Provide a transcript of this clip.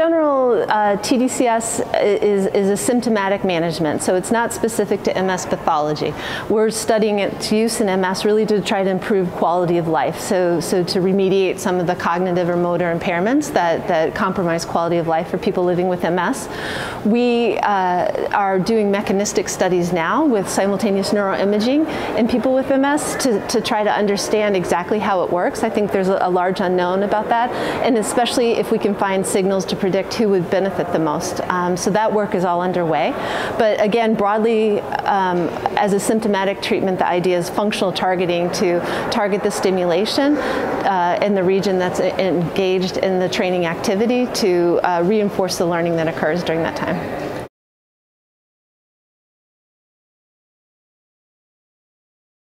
general, uh, TDCS is, is a symptomatic management, so it's not specific to MS pathology. We're studying its use in MS really to try to improve quality of life, so, so to remediate some of the cognitive or motor impairments that, that compromise quality of life for people living with MS. We uh, are doing mechanistic studies now with simultaneous neuroimaging in people with MS to, to try to understand exactly how it works. I think there's a, a large unknown about that, and especially if we can find signals to predict who would benefit the most. Um, so that work is all underway. But again, broadly, um, as a symptomatic treatment, the idea is functional targeting to target the stimulation uh, in the region that's engaged in the training activity to uh, reinforce the learning that occurs during that time.